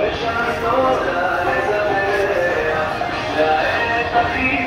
ושנסות לה לזמח, לעת הכי